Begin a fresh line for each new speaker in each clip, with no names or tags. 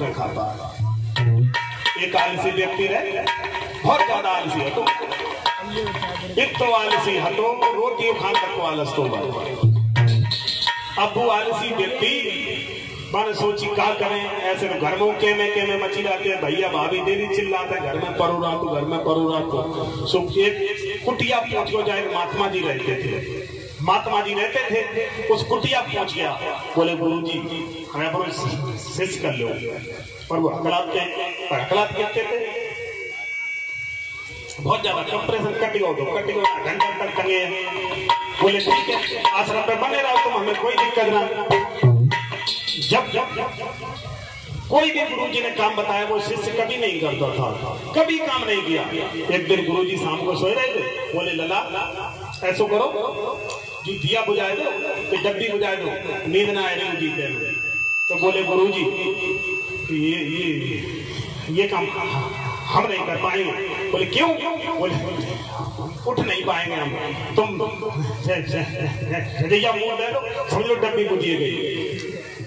नहीं खाता एक आलसी व्यक्ति रहे बहुत ज़्यादा आलसी है तो। एक तो आलसी हटो रोटी खान तक को आलस तो अब वो आलसी व्यक्ति, मन सोची का करें, ऐसे में घर में के में के में मची जाते हैं, भैया भाभी देरी चिल्लाते हैं, घर में परो रहा तो घर में परो रहा तो सो एक कुटिया पहुँच जाए, महात्मा जी रहते थे। महात्मा जी रहते थे, उस कुटिया पहुँच गया। बोले, गुरु जी, हमें अपनो शिष्य कर लो। और वो हकलात के हकलात कहते थे। बहुत ज़्यादा कंप्रेशन कटी हो तो कटी हो घंटे तक टंगे बोले, ठीक है, आश्रम पे बने रहो, तुम, हमें कोई दिक्कत ना। जब जब कोई भी गुरु जी ने काम बताया, वो शिष्य कभी नहीं करता था, कभी काम नहीं किया। एक दिन गुरु जी शाम को सोए रहे थे। बोले, लला, ऐसो करो जो दिया बुझाए दो तो डब्बी बुझाए दो। नींद ना आए नहीं जीते तो बोले गुरु जी ये ये ये काम हम नहीं कर पाएँगे बोले, क्यों? बोले, उठ नहीं पाएँगे हम। तुम, जैया मुँह दे दो, समझो डब्बी बुझिए गई।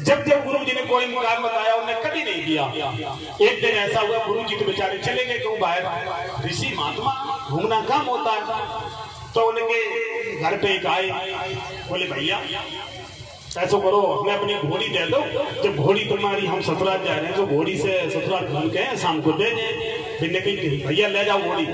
जब जब गुरु जी ने कोई मुराद बताया उन्हें कभी नहीं किया। एक दिन ऐसा हुआ गुरु जी तो बेचारे चले गए क्यों बाहर? ऋषि महात्मा, घूमना कम होता है। तो उनके घर पे एक आए, बोले, भैया, ऐसा करो, हमें अपनी घोड़ी दे दो। जब घोड़ी तुम्हारी हम ससुराल जा रहे हैं तो घोड़ी से ससुराल घूम के शाम को दे दे। भैया, ले जाओ घोड़ी।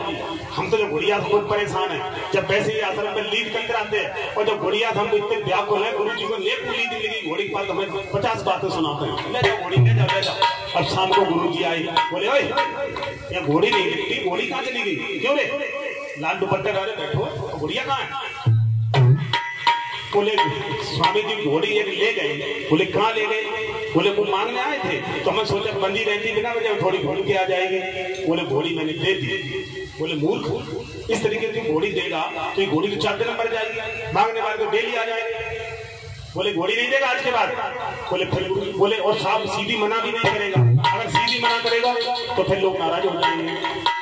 हम तो जो घोड़िया बहुत परेशान है। जब पैसे ही आश्रम में लीड करते आते हैं, और जब घोड़िया हम इतने व्याकुल है गुरु जी को नेक लीड मिली घोड़ी के पास हमें पचास बातें सुनाते हैं। ले जाओ घोड़ी, ले जाओ ले जाओ। अब शाम को गुरु जी आए, बोले, ओए घोड़ी नहीं घोड़ी कहाँ चली गई? क्यों रे? लाल दुपट्टे डाले, बैठो। घोड़िया कहाँ है? बोले, स्वामी जी, घोड़ी एक ले गए बोले, कहाँ ले गए बोले, वो मांगने आए थे। तो मैं सोचा, बंदी रहती बिना वजह थोड़ी घूम के आ जाएगी। बोले, घोड़ी मैंने दे दी। बोले, मूर्ख, इस तरीके से घोड़ी देगा तो ये घोड़ी तो चार दिन मर जाएगी। मांगने वाले तो डेली आ जाएगी। बोले, घोड़ी नहीं देगा आज के बाद? बोले, फिर बोले, और साहब, सीधी मना भी नहीं करेगा। अगर सीधी मना करेगा तो फिर लोग नाराज़ हो जाएँगे।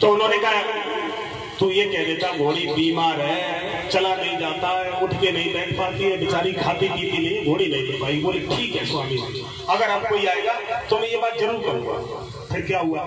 तो उन्होंने कहा, तू ये कह देता, घोड़ी बीमार है, चला नहीं जाता है, उठ के नहीं बैठ पाती है, बेचारी खाती पीती नहीं, घोड़ी नहीं दे पाई। बोले, ठीक है स्वामी, अगर आपको ये आएगा तो मैं ये बात ज़रूर करूँगा। फिर क्या हुआ?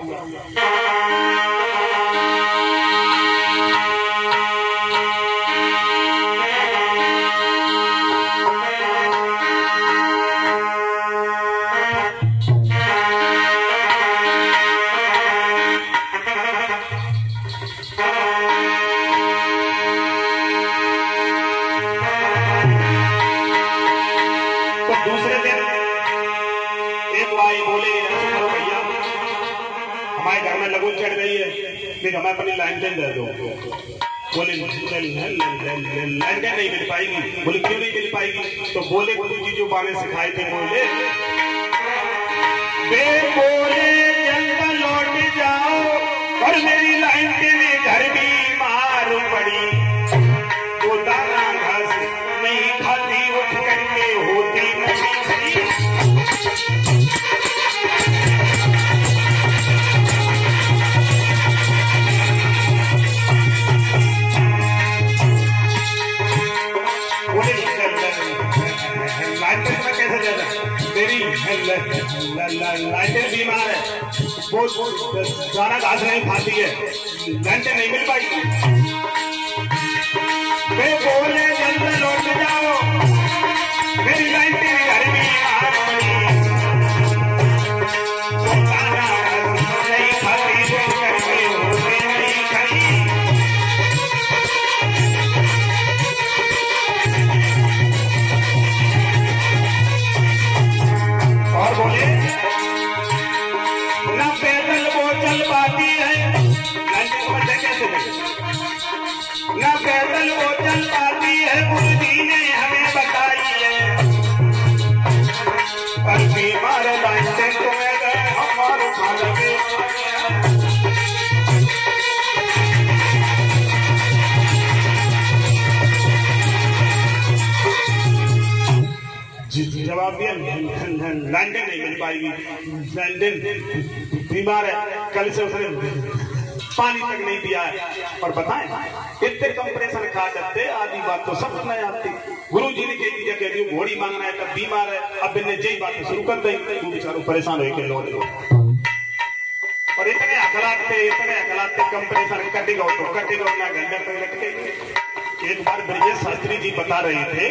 है मैं अपनी लैंडन दे दो। बोले लैंडन नहीं मिल पाएगी? बोले, क्यों नहीं मिल पाएगी? तो बोले गुरु जी जो बाने सिखाए थे बोले बे बोले लौट जाओ और मेरी लाइन के लाइटर बीमार है। वो सारा घास नहीं खाती है। लाइटें नहीं मिल पाई। बोले लंदन नहीं मिल पाएगी। लंदन बीमार है। कल से उसने पानी तक नहीं दिया है। और बताएँ, इतने कंप्रेशन खा करते आदि बात तो सब नहीं आती। गुरु जी ने कह दिया कह दियो घोड़ी मांगना है, तब बीमार है। अब इन्हें जय बात शुरू कर दी। तू बेचारो परेशान हो के लौट और इतने अखलाते इतने अखलाते कंप्रेशन कटेगा तो कटेगा ना गंगा पे लटके एक बार ब्रजेश शास्त्री जी बता रहे थे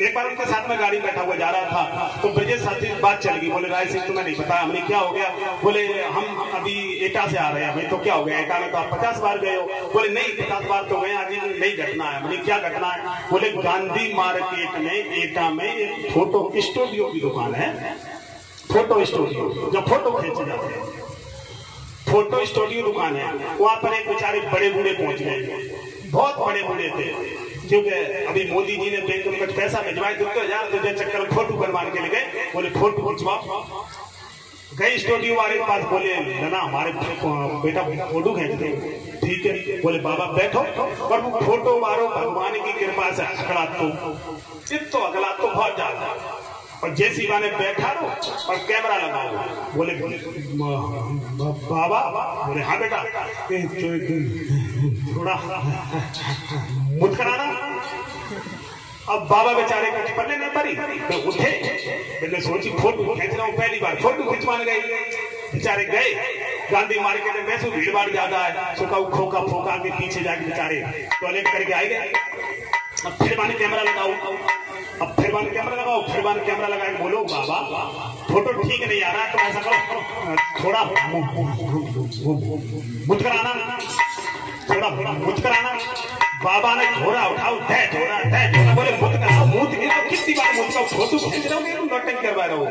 एक बार उनके साथ में गाड़ी बैठा हुआ जा रहा था। तो ब्रजेश शास्त्री बात चल गई, बोले, राय सिंह, तुम्हें नहीं पता, हमने क्या हो गया? बोले, हम अभी एटा से आ रहे हैं तो क्या हो गया? एटा में तो आप पचास बार गए हो। बोले, नहीं, पचास बार तो गए आज नई घटना है बोले क्या घटना है? बोले, गांधी मार्केट में एटा में एक फ़ोटो स्टूडियो की दुकान है, फ़ोटो स्टूडियो जो फ़ोटो खींचे जाते हैं, फ़ोटो स्टूडियो दुकान है, वहाँ पर एक बेचारे बड़े बूढ़े पहुँच गए, बहुत बड़े बूढ़े थे क्योंकि अभी मोदी जी ने बैंक में कुछ पैसा भिजवाए दो हज़ार तो चक्कर फ़ोटो बनवाने के लिए गए। बोले फ़ोटो खिंचवाओ गए स्टूडियो वाले के पास बोले ना हमारे बेटा फ़ोटो खींच दे। ठीक है। बोले बाबा बैठो। और वो फ़ोटो मारो भगवान की कृपा से अगला तो इत तो अगला तो बहुत ज़्यादा। और जैसी माने बैठा रहो और कैमरा लगा लगाओ। बोले बाबा। बोले हाँ बेटा। थोड़ा। मुस्कराना। अब बाबा बेचारे कुछ पन्ने नहीं पड़ी। तो उठे। मैंने सोची फ़ोटो खींच रहा हूँ, पहली बार फ़ोटो खिंचवाने गए बेचारे गए। गांधी मार्केट में वैसे भीड़ भाड़ ज़्यादा है। सुखा खोका फोका के पीछे जाके बेचारे टॉयलेट करके आए गए। अब फिर माने कैमरा लगाओ। अब फिर बार कैमरा लगाओ। फिर बार कैमरा लगा के बोलो, बाबा फ़ोटो ठीक नहीं आ रहा तो ऐसा करो। थोड़ा मुस्कराना। थोड़ा मुस्कराना। बाबा ने घोड़ा उठाओ, दे घोड़ा दे घोड़ा। बोले मुखाओ मुत गिराओ कितनी बार मुस्कराओ फ़ोटो खींच रहा हूँ मेरे नोटिंग करवा रहे हो।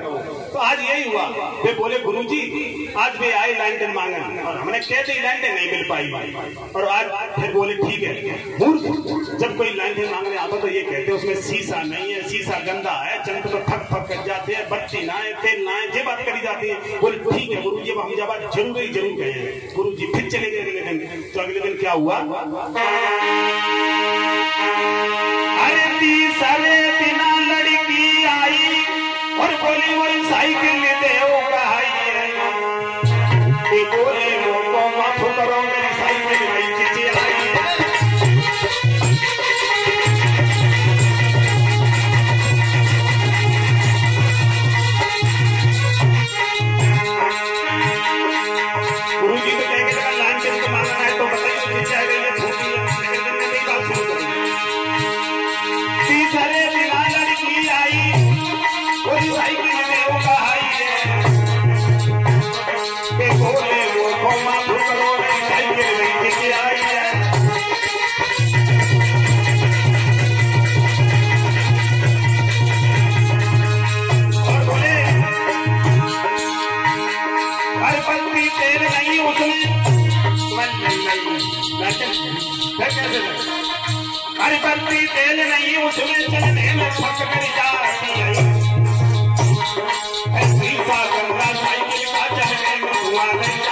तो आज यही हुआ। वे बोले, गुरुजी, आज वे आए लैंडन मांगन, और हमने कहते लैंडन नहीं मिल पाई। और आज फिर बोले, ठीक है। मूर्ख। जब कोई लैंडन मांगने आता तो ये कहते उसमें शीशा नहीं है शीशा गंदा है चंद तो थक थक कर जाते हैं बत्ती ना है तेल ना है बात करी जाती है। बोले, ठीक है गुरु जी हम जब ज़रूर ही ज़रूर गए हैं। गुरु जी फिर चले गए अगले दिन। तो अगले दिन क्या हुआ? हर पत्ती तेल नहीं उसमें हर पत्ती तेल नहीं उसमें चलने में फंस कर जाती है। का चलने में हुआ नहीं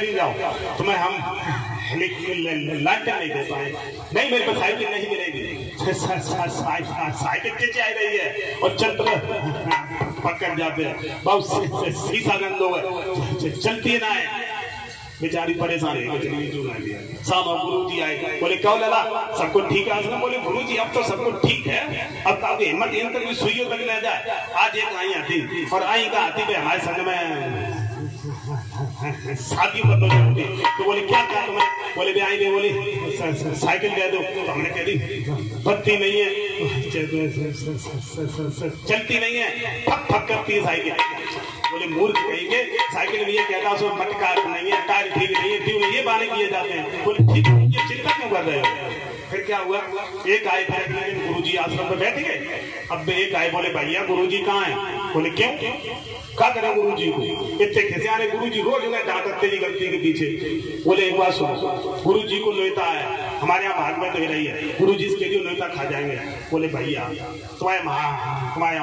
चली जाओ तुम्हें हम नहीं दे पाए। नहीं, मेरे को साइकिल नहीं मिलेगी। साइकिल आ रही है और चल पकड़ जाते हैं। चलती ना है बेचारी परेशान है। बोले, क्यों ठीक है? बोले गुरु जी अब तो सबको ठीक है। अब तो आपकी हिम्मत इन तक सुइयों तक ले जाए। आज एक आई आती और आई का आती? पे हमारे संग में शादी दो जल्दी तो बोले, क्या कहा तुम्हें बोले भी आई नहीं बोली, साइकिल दे दो। तो हमने कह दी, बत्ती नहीं है। चलती नहीं है। फक फक करती है साइकिल। बोले, मूर्ख कहेंगे, साइकिल में ये कहता उसमें मटका नहीं है, टायर ठीक नहीं है ट्यूब ये बाने किए जाते हैं। बोले ठीक है ये चिंता क्यों कर रहे हो? फिर क्या हुआ? एक आए, फिर गुरु जी आश्रम पर बैठ गए। अब एक आए, बोले, भैया गुरु जी कहाँ है? बोले क्यों क्या करें गुरु जी को, इतने खिसियाने गुरु जी रोज उन्हें डांटते जी गलती के पीछे। बोले, एक बार सुनो गुरु जी को लोता है, हमारे यहाँ भाग में तो ही रही है गुरु जी इसके लिए लोता खा जाएँगे। बोले, भैया, तुम्हारे महा, तुम्हारे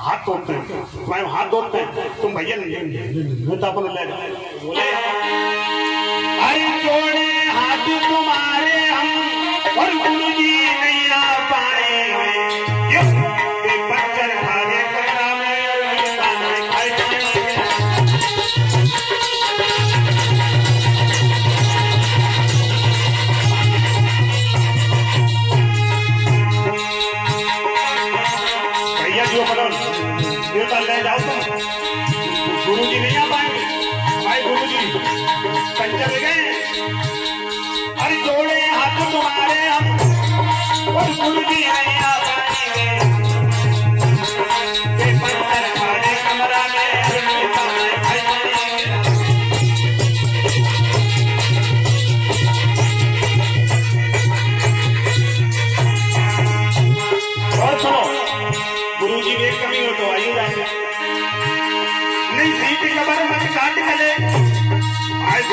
हाथ तोड़ते हैं, तुम्हारे हाथ तोड़ते हैं, तुम भैया लोता पर ले बोले, अरे जोड़े चल गए अरे जोड़े हाथ तुम्हारे हम और गुरु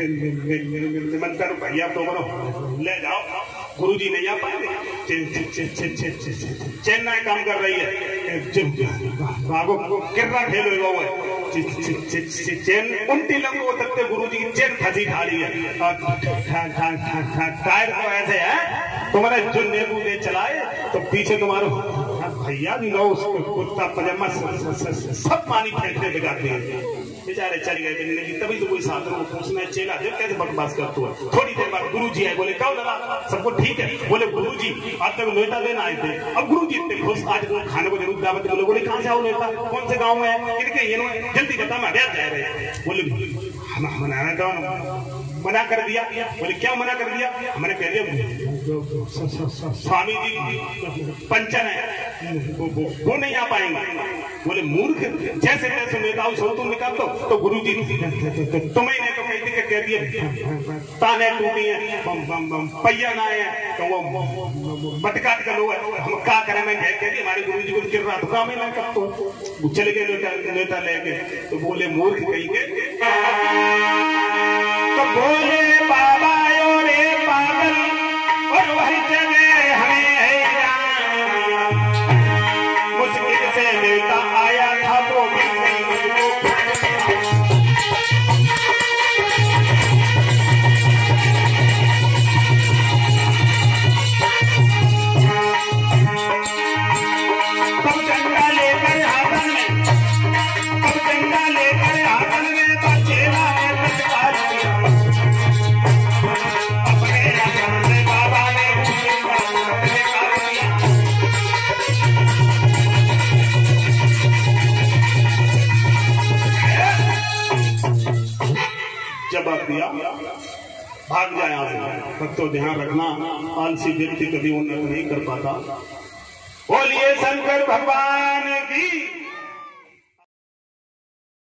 निमंत्रण भैया तो बोलो ले जाओ गुरु जी नहीं आ पाएँगे चेन्नई काम कर रही है बागो कितना खेल हुआ हुआ है चेन उल्टी लंगो वो तत्ते गुरु जी की चेन फंसी खाड़ी है टायर तो ऐसे है तुम्हारे जो नींबू दे चलाए तो पीछे तुम्हारा भैया भी लो उसको कुत्ता पजामा सब पानी फेंकने लगाते हैं बेचारे चल गए मिलने की तभी तो कोई साधन को पूछना चेला जब कैसे बकवास करते हो थोड़ी देर बाद गुरु जी आए, बोले कहो दादा, सबको ठीक है? बोले गुरु जी आज तक नेता देना आए थे। अब गुरु जी इतने खुश, आज वो खाने को ज़रूर दावत बोले बोले, कहाँ से आओ नेता? कौन से गाँव में है? ये जल्दी बता मैं जा रहे। बोले, हम मनाना कौन मना कर दिया। बोले, क्या मना कर दिया? हमने कह दिया स्वामी जी पंचन है। वो, वो, वो नहीं आ पाएँगे। बोले मूर्ख जैसे जैसे नेताओं से तुम निकाल दो तो गुरु जी तुम्हें तो कह कह दिया ताने टूटी है बम बम बम पहिया ना है तो वो मटकाट का लोग हम क्या करें मैं कह दिया हमारे गुरु जी को गिर रहा था मैं ना कब तो चले गए नेता लेके तो बोले मूर्ख कही के तो बोले बाबा यो रे पागल और भाग जाए आप भक्तों ध्यान रखना, आलसी व्यक्ति कभी उन्नत नहीं कर पाता। बोलिए शंकर भगवान की।